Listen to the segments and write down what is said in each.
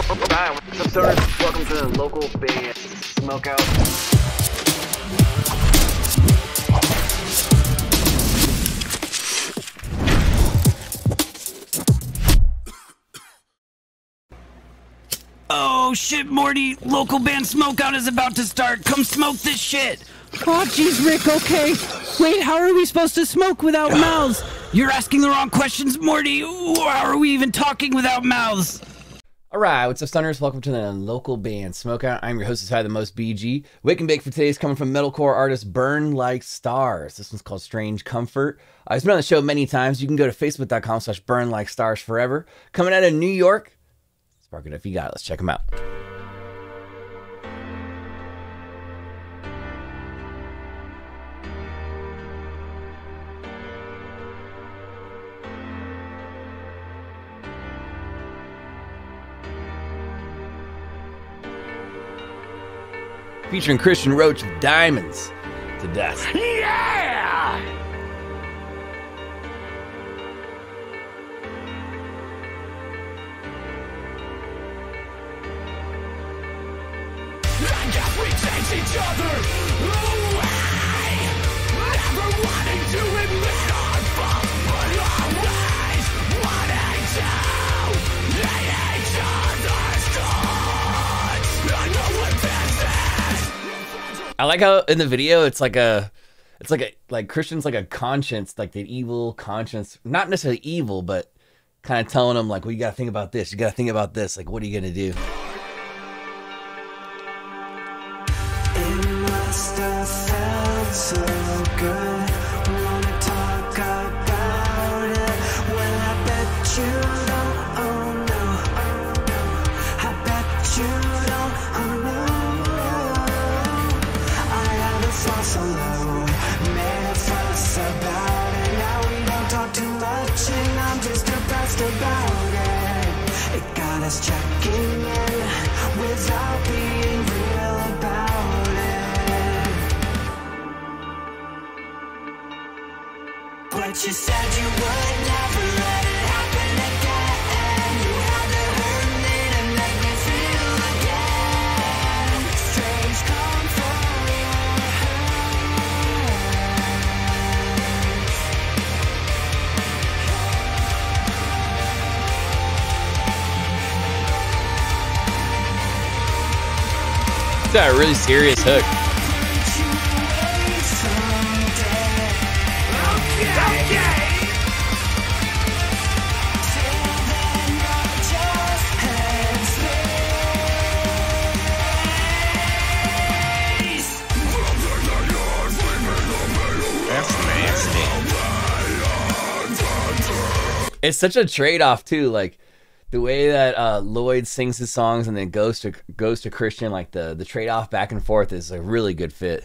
What's up, stoners? Welcome to the local band Smokeout. Oh shit, Morty! Local band Smokeout is about to start. Come smoke this shit. Oh, jeez, Rick, okay. Wait, how are we supposed to smoke without mouths? You're asking the wrong questions, Morty. How are we even talking without mouths? Alright, what's up, Stunners? Welcome to the local band Smokeout. I'm your host, High the Most BG. Wake and Bake for today is coming from metalcore artist Burn Like Stars. This one's called Strange Comfort. Uh, he's been on the show many times. You can go to facebook.com slash burn like stars forever. Coming out of New York. Spark it if you got it. Let's check them out. Featuring Christian Roach Diamonds to Dust. Yeah! I like how in the video it's like a it's like a like Christian's like a conscience, like the evil conscience. Not necessarily evil, but kind of telling him like, well, you gotta think about this, you gotta think about this, like what are you gonna do? so good. Too much, and I'm just depressed about it. It got us checking in without being real about it. But you said you would It's really serious hook. It's such a trade off too, like the way that uh, Lloyd sings his songs and then goes to goes to Christian, like the the trade off back and forth is a really good fit.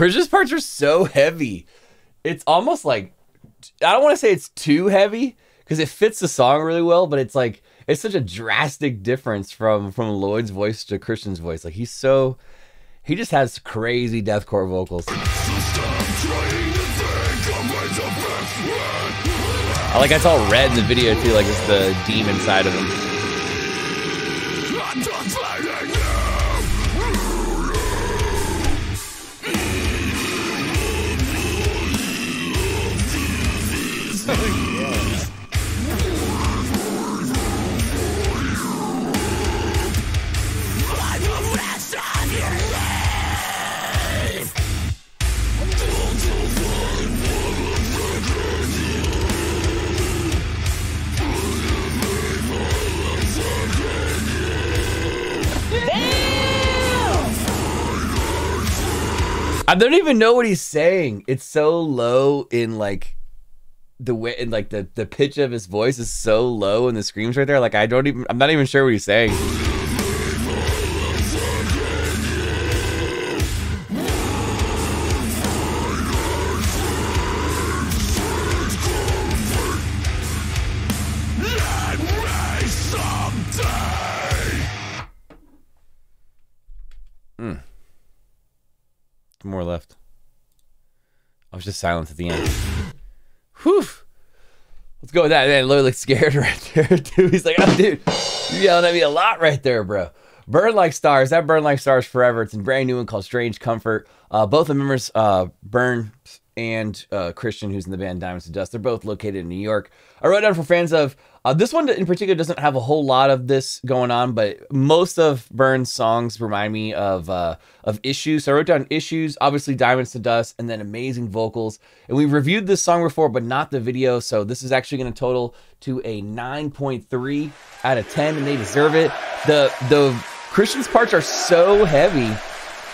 yay. Christian's parts are so heavy. It's almost like I don't want to say it's too heavy because it fits the song really well, but it's like it's such a drastic difference from from Lloyd's voice to Christian's voice. Like he's so he just has crazy deathcore vocals. I like it's all red in the video too, like it's the demon side of him. I don't even know what he's saying. It's so low in like the way and like the the pitch of his voice is so low and the screams right there. Like I don't even I'm not even sure what he's saying. More left. I was just silent at the end. Whew. Let's go with that. Man, literally scared right there, too. He's like, oh, dude, you yelling at me a lot right there, bro. Burn Like Stars. That Burn Like Stars Forever. It's a brand new one called Strange Comfort. Uh, both the members, uh, Burn and uh, Christian, who's in the band Diamonds to Dust, they're both located in New York. I wrote down for fans of uh, this one in particular doesn't have a whole lot of this going on, but most of Burn's songs remind me of uh, of Issues. So I wrote down Issues, obviously Diamonds to Dust, and then amazing vocals. And we've reviewed this song before, but not the video. So this is actually going to total to a 9.3 out of 10, and they deserve it. The the Christian's parts are so heavy.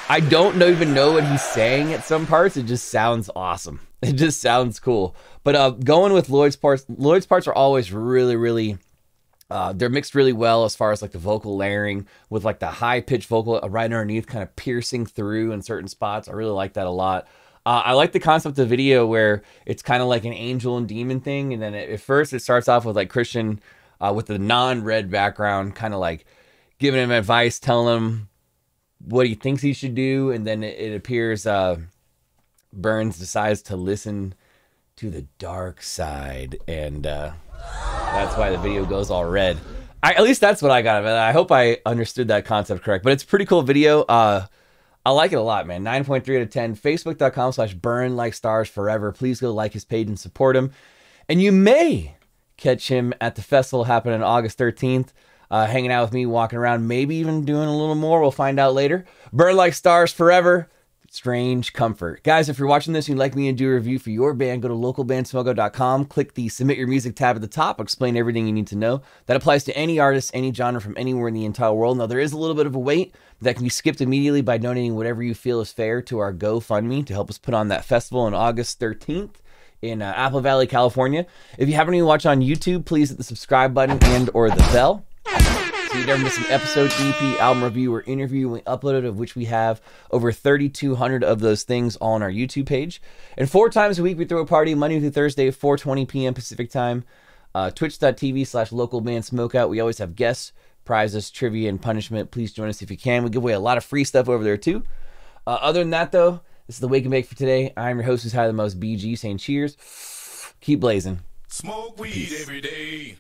I don't even know what he's saying at some parts. It just sounds awesome. It just sounds cool. But uh, going with Lloyd's parts, Lloyd's parts are always really, really. Uh, they're mixed really well as far as like the vocal layering with like the high pitched vocal right underneath, kind of piercing through in certain spots. I really like that a lot. Uh, I like the concept of video where it's kind of like an angel and demon thing, and then at first it starts off with like Christian uh, with the non-red background, kind of like giving him advice, telling him what he thinks he should do, and then it, it appears uh, Burns decides to listen to the dark side, and uh, that's why the video goes all red. I, at least that's what I got of it. I hope I understood that concept correct, but it's a pretty cool video. Uh, I like it a lot, man. 9.3 out of 10. Facebook.com slash burn like stars forever. Please go like his page and support him. And you may catch him at the festival happening August 13th, uh, hanging out with me, walking around, maybe even doing a little more. We'll find out later. Burn like stars forever. Strange Comfort. Guys, if you're watching this and you'd like me to do a review for your band, go to localbandsmokeout.com, click the Submit Your Music tab at the top, explain everything you need to know. That applies to any artist, any genre from anywhere in the entire world. Now, there is a little bit of a wait that can be skipped immediately by donating whatever you feel is fair to our GoFundMe to help us put on that festival on August 13th in uh, Apple Valley, California. If you happen to watch on YouTube, please hit the subscribe button and or the bell. So you never miss an episode, EP, album review, or interview we uploaded, of which we have over 3,200 of those things all on our YouTube page. And four times a week we throw a party, Monday through Thursday, 4:20 p.m. Pacific time. Uh, Twitch.tv slash local band smokeout. We always have guests, prizes, trivia, and punishment. Please join us if you can. We give away a lot of free stuff over there too. Uh, other than that, though, this is the Wake and Bake for today. I'm your host who's high the most, BG, saying cheers. Keep blazing. Smoke weed every day.